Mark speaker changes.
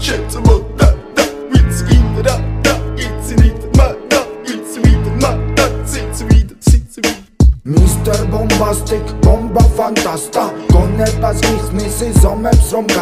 Speaker 1: Shit to what da da It's in the da da It's in it ma da It's in wieder ma da it it's in it
Speaker 2: Mr. Bombastic, bomba fantasta Con el pas gich, mi si